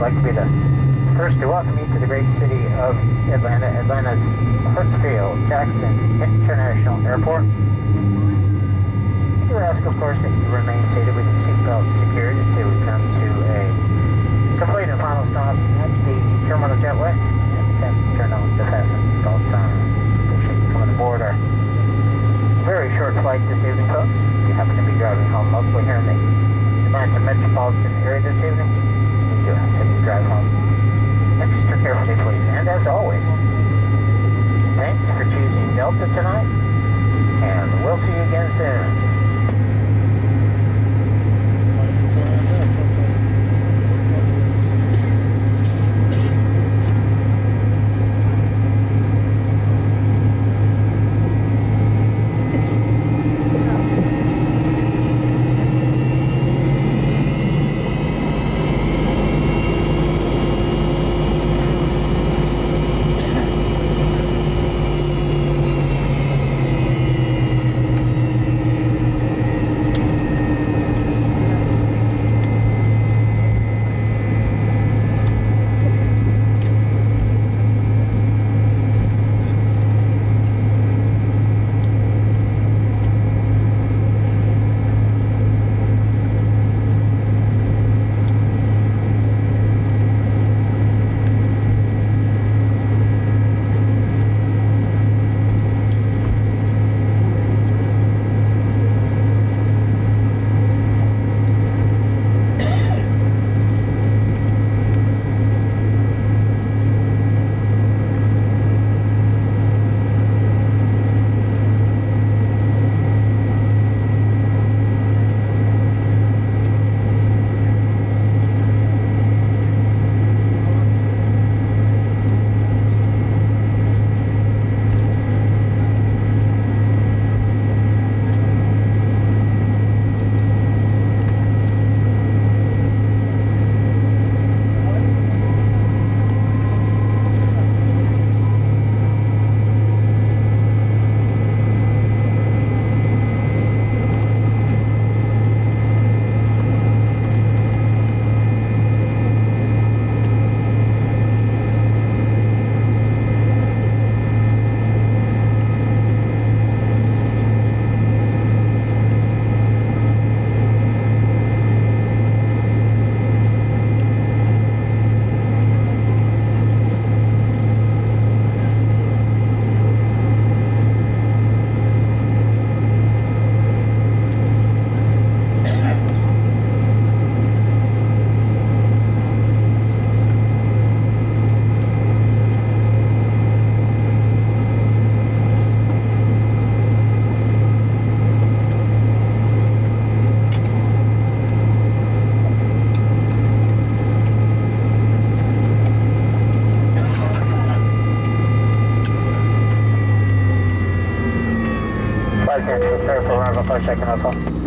I'd like to be the first to welcome you to the great city of Atlanta, Atlanta's Hartsfield Jackson International Airport. We do ask, of course, that you remain seated with your seatbelt secured until we come to a complete and final stop at the terminal jetway. And the captain's turn on the fasten seatbelt sign. Appreciate you coming aboard our very short flight this evening, folks. If you happen to be driving home locally here in the Atlanta metropolitan area this evening, we do ask that you drive home extra carefully, please. And as always, thanks for choosing Delta tonight, and we'll see you again soon. 10 to prepare